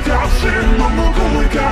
Come on, come on, come on, come on,